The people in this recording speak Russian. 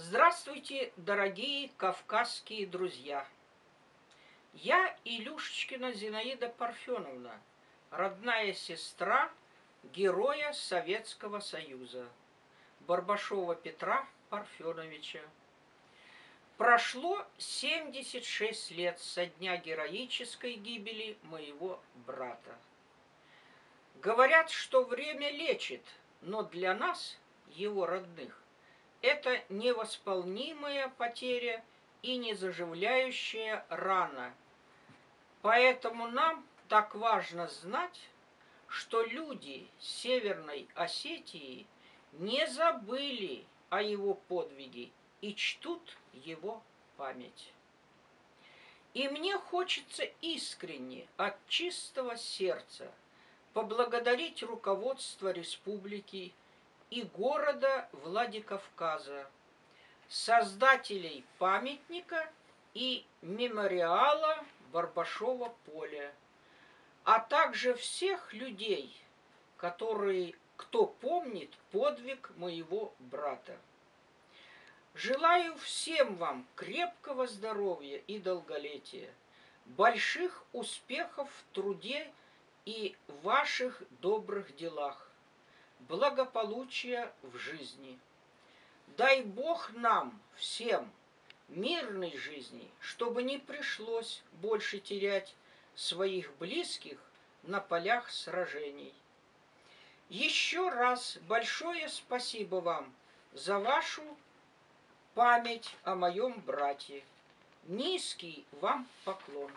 Здравствуйте, дорогие кавказские друзья! Я Илюшечкина Зинаида Парфеновна, родная сестра героя Советского Союза, Барбашова Петра Парфеновича. Прошло 76 лет со дня героической гибели моего брата. Говорят, что время лечит, но для нас, его родных, это невосполнимая потеря и незаживляющая рана. Поэтому нам так важно знать, что люди Северной Осетии не забыли о его подвиге и чтут его память. И мне хочется искренне, от чистого сердца, поблагодарить руководство республики и города Владикавказа, создателей памятника и мемориала Барбашова поля, а также всех людей, которые, кто помнит подвиг моего брата. Желаю всем вам крепкого здоровья и долголетия, больших успехов в труде и ваших добрых делах благополучия в жизни. Дай Бог нам всем мирной жизни, чтобы не пришлось больше терять своих близких на полях сражений. Еще раз большое спасибо вам за вашу память о моем брате. Низкий вам поклон.